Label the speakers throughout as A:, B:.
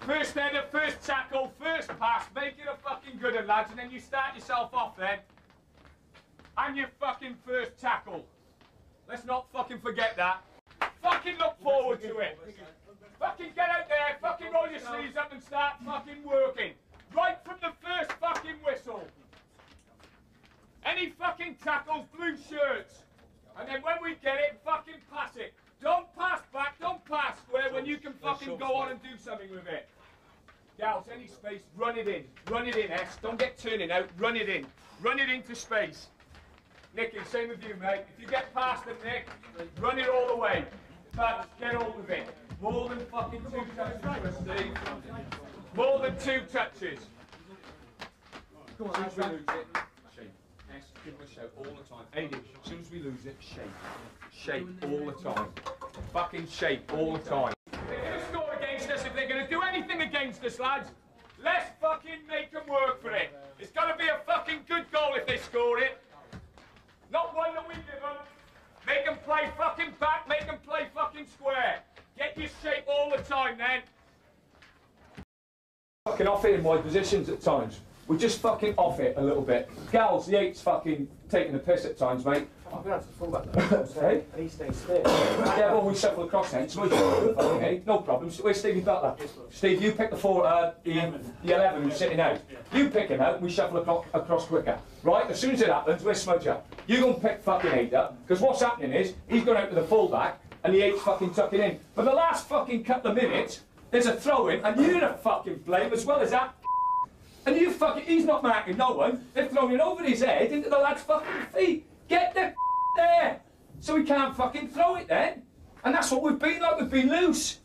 A: First header, first tackle, first pass, make it a fucking good one, lads, and then you start yourself off then. And your fucking first tackle. Let's not fucking forget that. Fucking look forward to it. Fucking get out there, fucking roll your sleeves up and start fucking working. Right from the first fucking whistle. Any fucking tackles, blue shirts. And then when we get it, fucking pass it. Don't pass back, don't pass square when you fucking go on and do something with it. Gals, any space, run it in. Run it in, S. Don't get turning out, run it in. Run it into space. Nicky, same with you, mate. If you get past it, Nick, run it all the way. But get hold of it. More than fucking two touches, Steve. More than two touches. As soon as we lose it, shake. S, give them a shout all the time. Aiden, as soon as we lose it, shake. Shake all the time. Fucking shake all the time. They're going to score against us if they're going to against us, lads. Let's fucking make them work for it. It's got to be a fucking good goal if they score it. Not one that we give them. Make them play fucking back, make them play fucking square. Get your shape all the time then. Fucking off it in wide positions at times. We just fucking off it a little bit. Gals, the eight's fucking taking the piss at times, mate.
B: I've been out to the fullback though.
A: Hey?
B: And he stays still.
A: Yeah, well, we shuffle across then. So fucking, hey, no problem. Where's Stevie Butler? Steve, you pick the four, uh, the, the 11 who's sitting out. You pick him out, we shuffle across, across quicker. Right? As soon as it happens, we're smudge up. You go and pick fucking eight up, because what's happening is, he's gone out to the fullback, and the eight's fucking tucking in. But the last fucking couple of minutes, there's a throw in, and you're to fucking blame as well as that. And you fucking, he's not marking no one. They're throwing it over his head into the lad's fucking feet. Get the there. So he can't fucking throw it then. And that's what we've been like, we've been loose.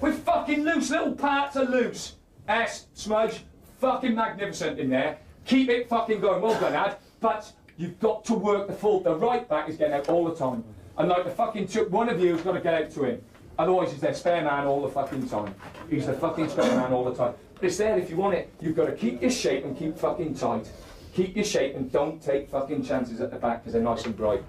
A: We're fucking loose, little parts are loose. S, smudge, fucking magnificent in there. Keep it fucking going, well done, lad. But you've got to work the full, the right back is getting out all the time. And like the fucking, one of you has got to get out to him. Otherwise he's their spare man all the fucking time. He's the fucking spare man all the time. But it's there if you want it. You've got to keep your shape and keep fucking tight. Keep your shape and don't take fucking chances at the back because they're nice and bright.